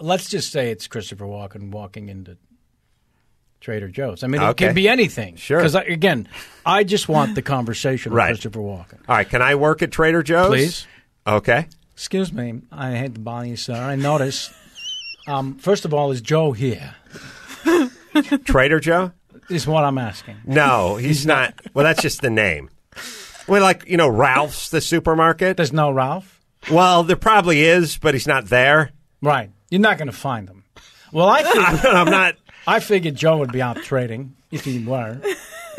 let's just say it's Christopher Walken walking into Trader Joe's. I mean, it Okay. can be anything. Sure. Because again, I just want the conversation Right. with Christopher Walken. All right, can I work at Trader Joe's? Please. Okay. Excuse me, I hate to bother you, sir. I noticed. Um, first of all, is Joe here? Trader Joe? Is what I'm asking. No, he's not. Well, that's just the name. Well, like you know, Ralph's the supermarket. There's no Ralph. Well, there probably is, but he's not there. Right. You're not going to find them. Well, I figured, I'm not. I figured Joe would be out trading if he were.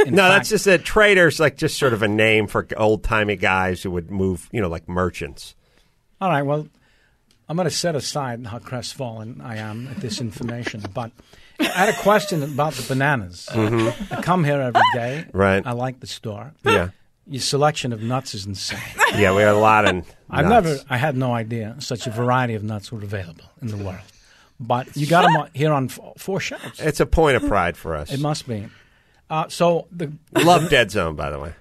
In No, fact- that's just that trader's like just sort of a name for old timey guys who would move, you know, like merchants. All right. Well, I'm going to set aside how crestfallen I am at this information, but I had a question about the bananas. I come here every day. Mm-hmm. Right. I like the store. Yeah, Your selection of nuts is insane. yeah, we had a lot of. I've never, I had no idea such a variety of nuts were available in the world. But you got them here on four shelves. It's a point of pride for us. It must be. Uh, so the Love Dead Zone, by the way.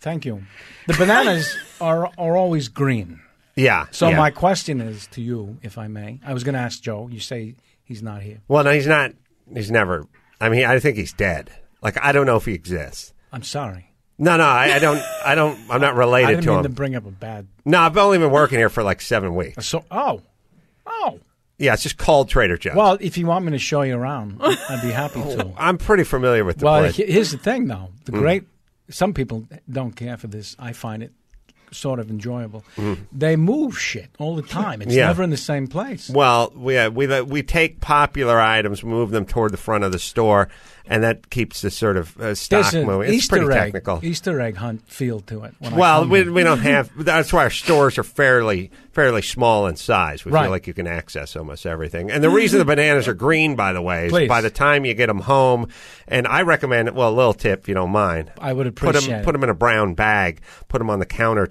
thank you. The bananas are are always green. Yeah. So yeah. my question is to you, if I may. I was going to ask Joe. You say he's not here. Well, no, he's not. He's never. I mean, I think he's dead. Like I don't know if he exists. I'm sorry. No, no, I, I don't. I don't. I'm not related I didn't to mean him. to bring up a bad. no, I've only been working here for like seven weeks. So oh, oh. Yeah, it's just called Trader Joe's. Well, if you want me to show you around, I'd be happy to. I'm pretty familiar with the Well, place. he- here's the thing, though. The Mm. great. Some people don't care for this. I find it sort of enjoyable. Mm. They move shit all the time. It's Yeah. never in the same place. Well, we uh, we uh, we take popular items, move them toward the front of the store, and that keeps the sort of uh, stock There's moving. It's Easter pretty egg, technical. Easter egg hunt feel to it. Well, we, we don't have. That's why our stores are fairly fairly small in size. We Right. feel like you can access almost everything. And the reason the bananas are green, by the way, is Please. by the time you get them home, and I recommend. Well, a little tip, if you don't mind. I would Put them it. put them in a brown bag, put them on the countertop,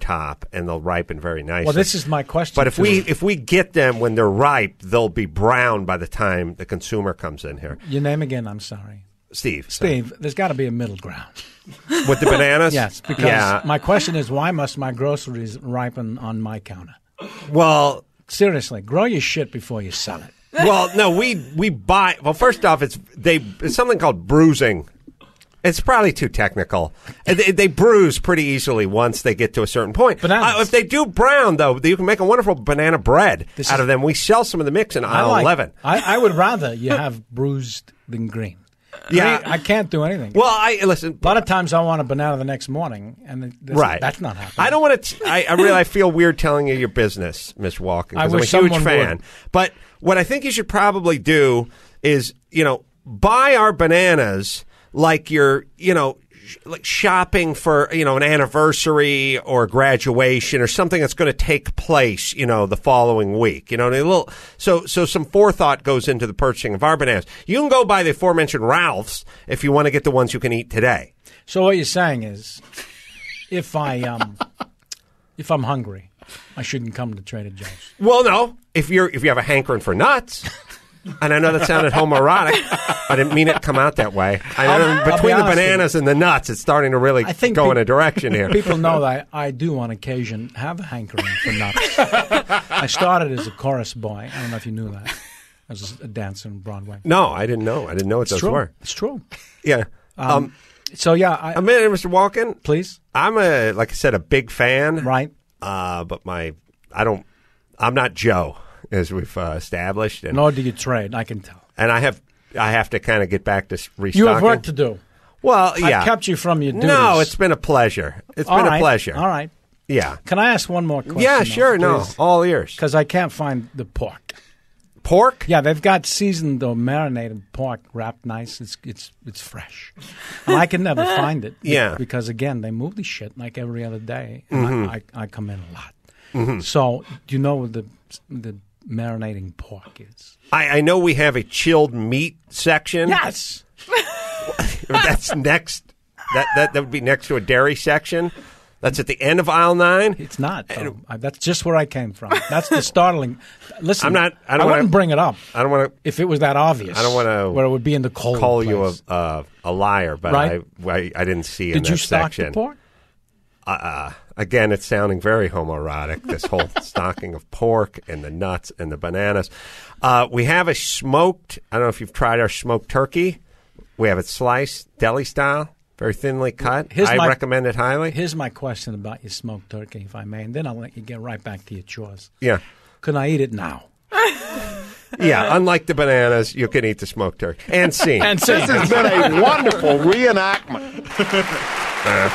and they'll ripen very nicely. Well, this is my question. But if we if we get them when they're ripe, they'll be brown by the time the consumer comes in here. your name again, I'm sorry, Steve, Steve. There's got to be a middle ground. with the bananas. Yes, because yeah. my question is, why must my groceries ripen on my counter? Well, Seriously, grow your shit before you sell it. well, no, we we buy. Well, first off, it's they it's something called bruising. It's probably too technical. They, they bruise pretty easily once they get to a certain point. Bananas. Uh, if they do brown, though, you can make a wonderful banana bread This out is- of them. We sell some of the mix in aisle like, eleven. I, I would rather you have bruised than green. Yeah. I can't do anything. Well, I listen. a lot of times I want a banana the next morning, and that's, Right. that's not happening. I don't want to. I, I really I feel weird telling you your business, Miss Walken, I because I'm a huge fan. would. But what I think you should probably do is, you know, buy our bananas like you're, you know, sh- like shopping for, you know, an anniversary or graduation or something that's going to take place, you know, the following week. You know, and a little. So, so some forethought goes into the purchasing of our bananas. You can go buy the aforementioned Ralphs if you want to get the ones you can eat today. So what you're saying is, if I um, if I'm hungry, I shouldn't come to Trader Joe's. Well, no. If you're if you have a hankering for nuts, and I know that sounded homoerotic, I didn't mean it to come out that way. I know I'll- I'll be between the honest with you. bananas and the nuts, it's starting to really I think go in a direction here. People know that I do on occasion have a hankering for nuts. I started as a chorus boy. I don't know if you knew that. I was a dancer on Broadway. no, I didn't know. I didn't know what It's those true. were. It's true. Yeah. Um, So yeah, I, a minute, Mr. Walken. please. I'm a like I said, a big fan. Right. Uh, but my I don't. I'm not Joe, as we've uh, established, and Nor do you trade. I can tell. and I have I have to kind of get back to restocking. You have work to do. well, yeah. I kept you from your duties. no, it's been a pleasure. It's All been a pleasure. All right. Yeah. Can I ask one more question? Yeah, sure. No, all ears. Because I can't find the pork. Pork? Yeah, they've got seasoned or marinated pork wrapped nice. It's it's it's fresh. And I can never find it. Yeah. Because again, they move the shit like every other day, Mm-hmm. I, I I come in a lot. So do you know the the marinating pork is? I, I know we have a chilled meat section. Yes. That's next. That, that that would be next to a dairy section. That's at the end of aisle nine. It's not. though. I, that's just where I came from. That's the startling. Listen, I'm not- I don't wouldn't wanna- bring it up I don't want to if it was that obvious. I don't wanna where it would be in the cold. call you a, place. uh, a liar, but Right. I, I I didn't see in Did that you stock section. the pork? Uh, Again, it's sounding very homoerotic. This whole stocking of pork and the nuts and the bananas. Uh, we have a smoked. I don't know if you've tried our smoked turkey. We have it sliced deli style, very thinly cut. Here's I my- recommend it highly. Here's my question about your smoked turkey, if I may, and then I'll let you get right back to your chores. Yeah, Can I eat it now? yeah. Unlike the bananas, you can eat the smoked turkey and see. And say, This has been a wonderful reenactment. Uh,